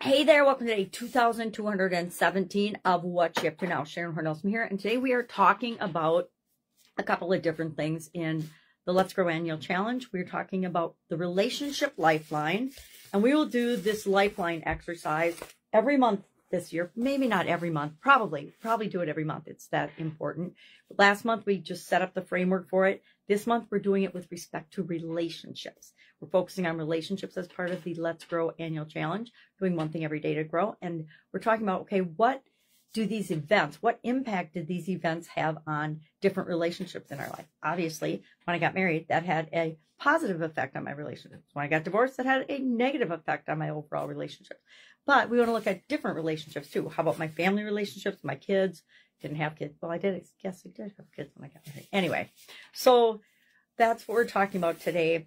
Hey there, welcome to day 2217 of What to Now. Sharon Horne-Ellstrom here, and today we are talking about a couple of different things in the Let's Grow Annual Challenge. We're talking about the Relationship Lifeline, and we will do this Lifeline exercise every month this year. Maybe not every month, probably, probably do it every month. It's that important. Last month, we just set up the framework for it. This month, we're doing it with respect to relationships. We're focusing on relationships as part of the Let's Grow Annual Challenge, doing one thing every day to grow. And we're talking about, okay, what do these events, what impact did these events have on different relationships in our life? Obviously, when I got married, that had a positive effect on my relationships. When I got divorced, that had a negative effect on my overall relationship. But we want to look at different relationships too. How about my family relationships, my kids? Didn't have kids. Well, I did. Guess I did have kids when I got married. Anyway, so that's what we're talking about today.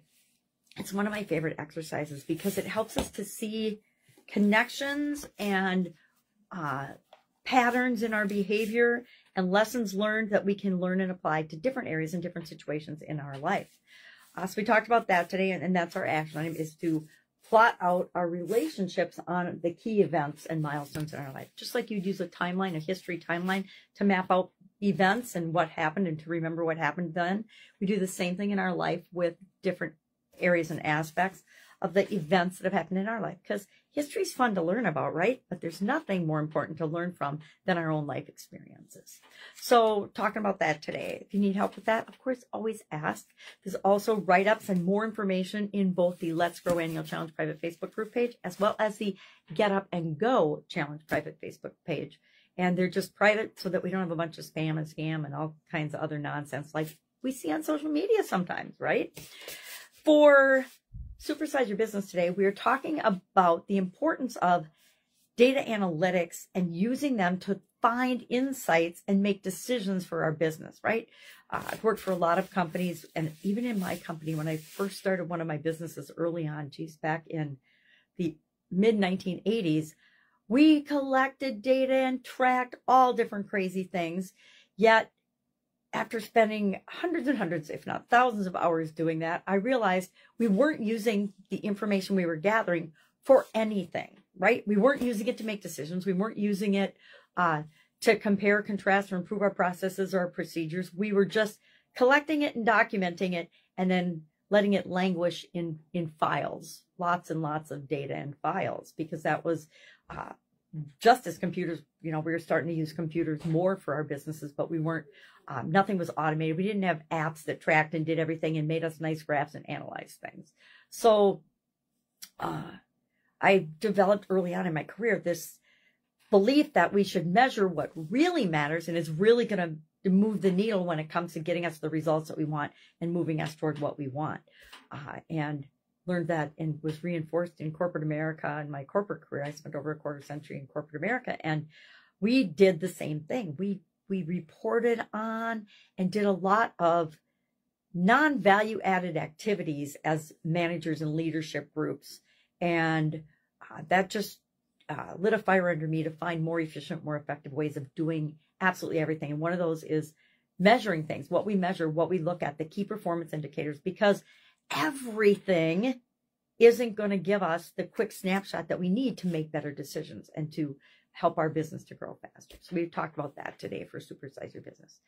It's one of my favorite exercises because it helps us to see connections and uh, patterns in our behavior and lessons learned that we can learn and apply to different areas and different situations in our life. Uh, so we talked about that today, and, and that's our action item is to plot out our relationships on the key events and milestones in our life. Just like you'd use a timeline, a history timeline to map out events and what happened and to remember what happened then. We do the same thing in our life with different areas and aspects of the events that have happened in our life because history is fun to learn about, right? But there's nothing more important to learn from than our own life experiences. So talking about that today. If you need help with that, of course, always ask. There's also write-ups and more information in both the Let's Grow Annual Challenge private Facebook group page as well as the Get Up and Go Challenge private Facebook page. And they're just private so that we don't have a bunch of spam and scam and all kinds of other nonsense like we see on social media sometimes, right? For Supersize Your Business today, we are talking about the importance of data analytics and using them to find insights and make decisions for our business, right? Uh, I've worked for a lot of companies, and even in my company, when I first started one of my businesses early on, geez, back in the mid 1980s, we collected data and tracked all different crazy things. Yet after spending hundreds and hundreds, if not thousands of hours doing that, I realized we weren't using the information we were gathering for anything, right? We weren't using it to make decisions. We weren't using it uh, to compare, contrast, or improve our processes or our procedures. We were just collecting it and documenting it and then letting it languish in, in files, lots and lots of data and files, because that was uh, just as computers, you know, we were starting to use computers more for our businesses, but we weren't, um, nothing was automated. We didn't have apps that tracked and did everything and made us nice graphs and analyzed things. So, uh, I developed early on in my career this belief that we should measure what really matters and is really going to move the needle when it comes to getting us the results that we want and moving us toward what we want. Uh, and learned that and was reinforced in corporate America in my corporate career. I spent over a quarter century in corporate America and we did the same thing. We we reported on and did a lot of non-value added activities as managers and leadership groups and uh, that just uh, lit a fire under me to find more efficient more effective ways of doing absolutely everything and one of those is measuring things what we measure what we look at the key performance indicators because everything isn't going to give us the quick snapshot that we need to make better decisions and to help our business to grow faster. So we've talked about that today for Supersize Your Business.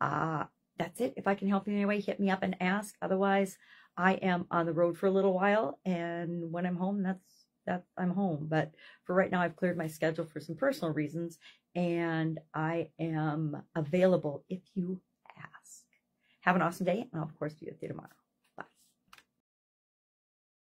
Uh, that's it. If I can help you in any way, hit me up and ask. Otherwise, I am on the road for a little while, and when I'm home, that's that I'm home. But for right now, I've cleared my schedule for some personal reasons, and I am available if you ask. Have an awesome day, and I'll of course be with you tomorrow.